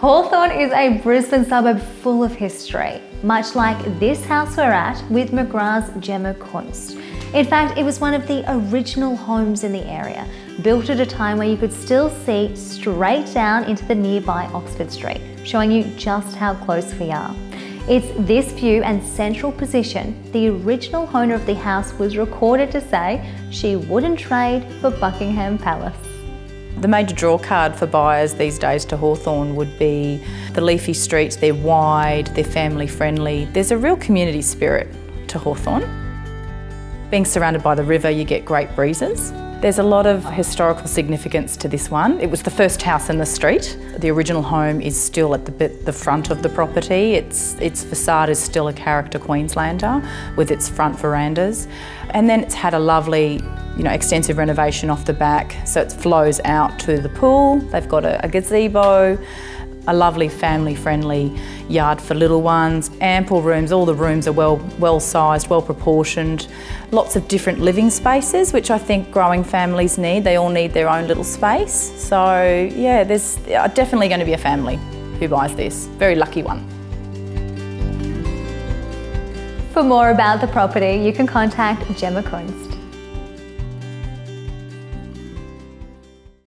Hawthorne is a Brisbane suburb full of history, much like this house we're at with McGrath's Gemma Kunst. In fact, it was one of the original homes in the area, built at a time where you could still see straight down into the nearby Oxford Street, showing you just how close we are. It's this view and central position the original owner of the house was recorded to say she wouldn't trade for Buckingham Palace. The major draw card for buyers these days to Hawthorne would be the leafy streets, they're wide, they're family friendly. There's a real community spirit to Hawthorne. Being surrounded by the river, you get great breezes. There's a lot of historical significance to this one. It was the first house in the street. The original home is still at the, bit, the front of the property. Its, its facade is still a character Queenslander with its front verandas. And then it's had a lovely you know, extensive renovation off the back, so it flows out to the pool. They've got a, a gazebo, a lovely family friendly yard for little ones, ample rooms, all the rooms are well, well sized, well proportioned, lots of different living spaces which I think growing families need, they all need their own little space. So yeah, there's uh, definitely going to be a family who buys this, very lucky one. For more about the property you can contact Gemma Kunst.